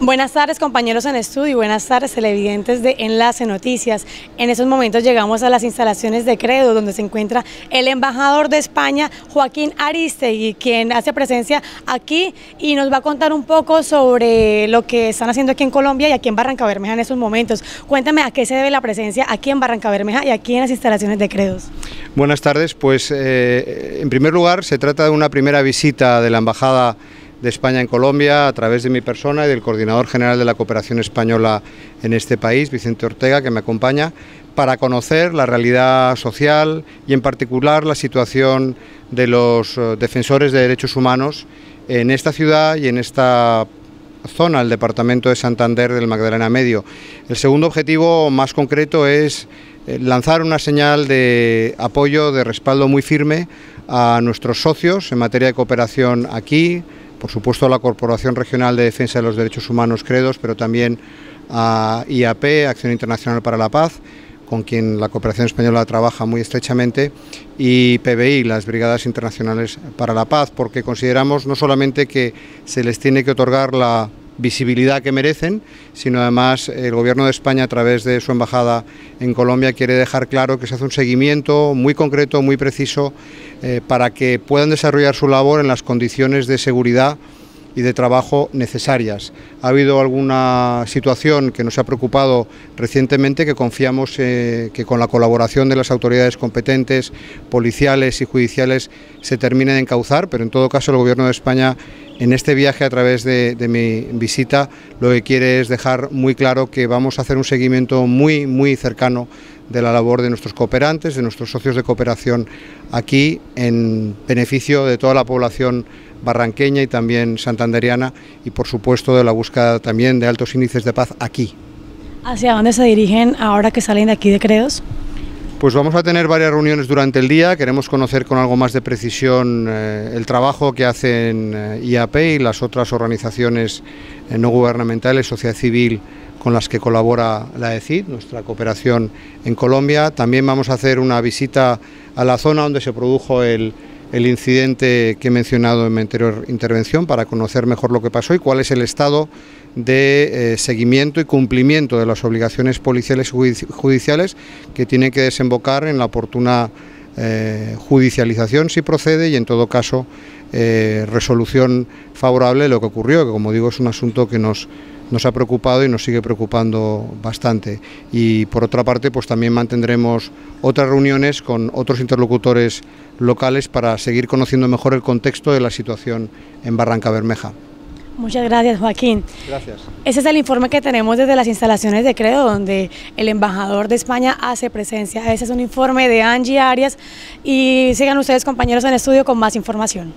Buenas tardes compañeros en estudio, buenas tardes televidentes de Enlace Noticias. En esos momentos llegamos a las instalaciones de Credo, donde se encuentra el embajador de España, Joaquín Aristegui, quien hace presencia aquí y nos va a contar un poco sobre lo que están haciendo aquí en Colombia y aquí en Barranca Bermeja en esos momentos. Cuéntame a qué se debe la presencia aquí en Barranca Bermeja y aquí en las instalaciones de Credos. Buenas tardes, pues eh, en primer lugar se trata de una primera visita de la embajada de España en Colombia a través de mi persona y del coordinador general de la cooperación española en este país, Vicente Ortega, que me acompaña, para conocer la realidad social y en particular la situación de los eh, defensores de derechos humanos en esta ciudad y en esta zona, el departamento de Santander del Magdalena Medio. El segundo objetivo más concreto es eh, lanzar una señal de apoyo, de respaldo muy firme a nuestros socios en materia de cooperación aquí, por supuesto la Corporación Regional de Defensa de los Derechos Humanos Credos, pero también a IAP, Acción Internacional para la Paz, con quien la cooperación española trabaja muy estrechamente, y PBI, las Brigadas Internacionales para la Paz, porque consideramos no solamente que se les tiene que otorgar la visibilidad que merecen, sino además el Gobierno de España a través de su embajada en Colombia quiere dejar claro que se hace un seguimiento muy concreto, muy preciso, eh, para que puedan desarrollar su labor en las condiciones de seguridad y de trabajo necesarias. Ha habido alguna situación que nos ha preocupado recientemente que confiamos eh, que con la colaboración de las autoridades competentes, policiales y judiciales, se termine de encauzar, pero en todo caso el Gobierno de España en este viaje a través de, de, mi visita lo que quiere es dejar muy claro que vamos a hacer un seguimiento muy, muy cercano de la labor de nuestros cooperantes, de nuestros socios de cooperación aquí en beneficio de toda la población barranqueña y también santanderiana y por supuesto de la búsqueda también de altos índices de paz aquí. ¿Hacia dónde se dirigen ahora que salen de aquí de Credos? Pues vamos a tener varias reuniones durante el día, queremos conocer con algo más de precisión eh, el trabajo que hacen eh, IAP y las otras organizaciones eh, no gubernamentales, sociedad civil con las que colabora la ECID, nuestra cooperación en Colombia. También vamos a hacer una visita a la zona donde se produjo el, el incidente que he mencionado en mi anterior intervención para conocer mejor lo que pasó y cuál es el estado de eh, seguimiento y cumplimiento de las obligaciones policiales y judiciales que tienen que desembocar en la oportuna eh, judicialización si procede y en todo caso eh, resolución favorable de lo que ocurrió, que como digo es un asunto que nos nos ha preocupado y nos sigue preocupando bastante. Y por otra parte, pues también mantendremos otras reuniones con otros interlocutores locales para seguir conociendo mejor el contexto de la situación en Barranca Bermeja. Muchas gracias, Joaquín. Gracias. Ese es el informe que tenemos desde las instalaciones de Credo, donde el embajador de España hace presencia. Ese es un informe de Angie Arias y sigan ustedes, compañeros, en estudio con más información.